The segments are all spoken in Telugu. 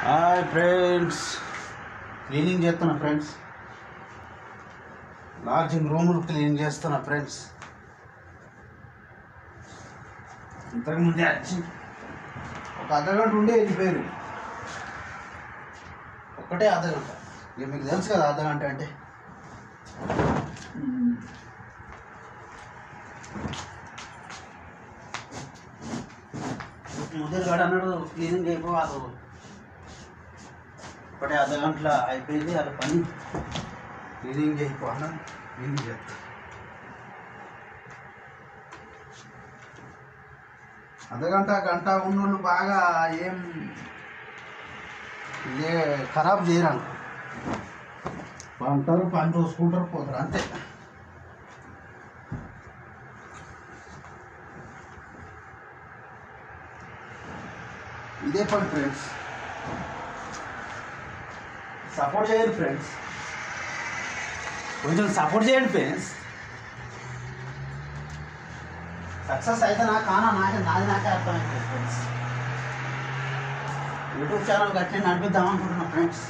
హాయ్ ఫ్రెండ్స్ క్లీనింగ్ చేస్తున్నా ఫ్రెండ్స్ లాడ్జింగ్ రూములు క్లీన్ చేస్తున్నా ఫ్రెండ్స్ ఇంతకుముందే వచ్చి ఒక అర్ధగంట ఉండి వెళ్ళిపోయారు. ఒక్కటే అర్ధగంట. ఇక మీకు తెలుసు కదా అర్ధగంట అంటే? ముద్దరు కాడ అన్నాడు క్లీనింగ్ అయిపోవాలి ఒకటే అర్ధ గంటల అయిపోయింది అది పని క్లీనింగ్ అయిపో అన్న క్లీనింగ్ చేస్తా అర్ధగంట గంట ఉన్నోళ్ళు బాగా ఏం ఏ ఖరాబ్ చేయరాను అంటారు పని చూసుకుంటారు పోతారు అంతే ఇదే పని ఫ్రెండ్స్ సపోర్ట్ చేయండి ఫ్రెండ్స్ కొంచెం సపోర్ట్ చేయండి ఫ్రెండ్స్ సక్సెస్ అయితే నాకు కానా నాకే నాది నాకే అర్థమైపోయింది ఫ్రెండ్స్ యూట్యూబ్ ఛానల్ గట్టి నడిపిద్దాం అనుకుంటున్నా ఫ్రెండ్స్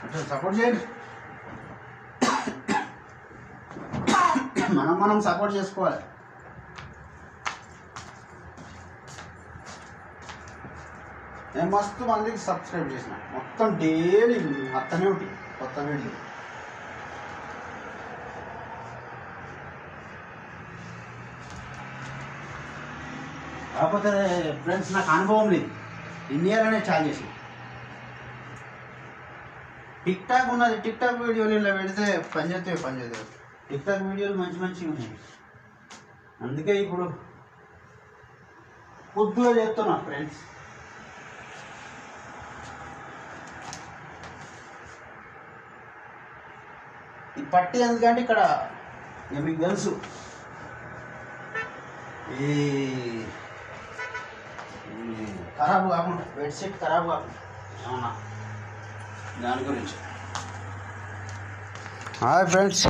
కొంచెం సపోర్ట్ చేయండి. మనం మనం సపోర్ట్ చేసుకోవాలి. నేను మస్తు మందికి సబ్స్క్రైబ్ చేసిన. మొత్తం డైలీ అత్తనే ఒకటి కొత్త వీడియో. కాకపోతే ఫ్రెండ్స్ నాకు అనుభవం లేదు. ఇండియాలోనే ఛాన్ చేసిన. టిక్ టాక్ ఉన్నది. టిక్ టాక్ వీడియోలు ఇలా పెడితే పని చేస్తే పని చేస్తే టిక్ టాక్ వీడియోలు మంచి మంచిగా ఉన్నాయి. అందుకే ఇప్పుడు పొద్దుగా చెప్తున్నా ఫ్రెండ్స్ ఈ పట్టి ఎందుకంటే ఇక్కడ మీకు తెలుసు. ఈ ఈ ఖరాబ్ కాకుండా బెడ్షీట్ ఖరాబ్ కాకుండా. అవునా? దాని గురించి. Hi friends.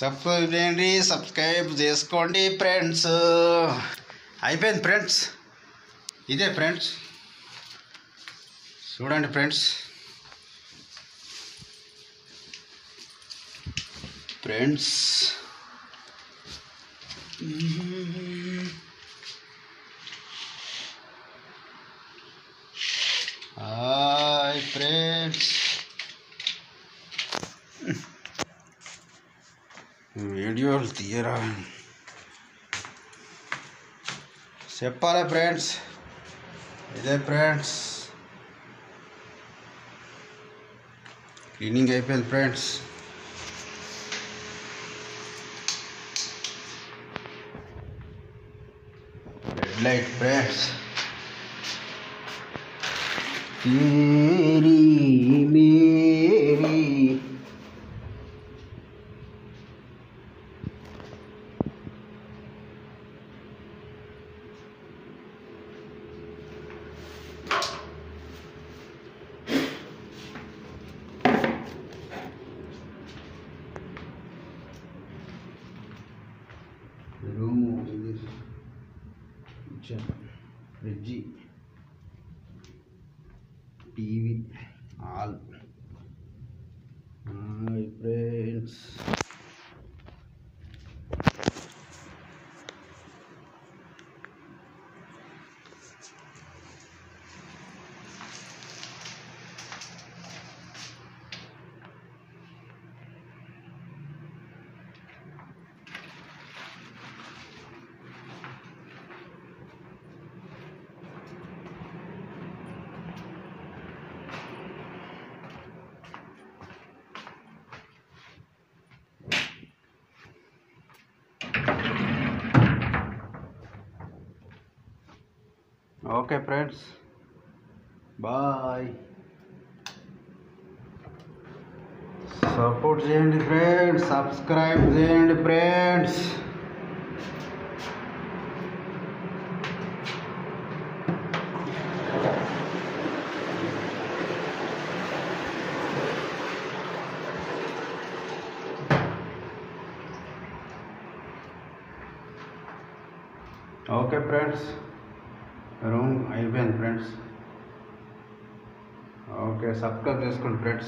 సబ్స్క్రైబ్ చేయండి సబ్స్క్రైబ్ చేసుకోండి ఫ్రెండ్స్. అయిపోయింది ఫ్రెండ్స్. ఇదే ఫ్రెండ్స్. చూడండి friends. ఫ్రెండ్స్ హాయ్ ఫ్రెండ్స్ వీడియోలు తీయరా చెప్పాలి ఫ్రెండ్స్ ఇదే ఫ్రెండ్స్ క్లీనింగ్ అయిపోయింది ఫ్రెండ్స్ हेडलाइट फ्रेंड्स तेरी मेरी पिक्चर जी टीवी आल ఓకే ఫ్రెండ్స్ బాయ్ సపోర్ట్ చేయండి ఫ్రెండ్స్ సబ్స్క్రైబ్ చేయండి ఫ్రెండ్స్ ఓకే ఫ్రెండ్స్ रूम अब फ्रेंड्स ओके सब्सक्रेब् फ्रेंड्स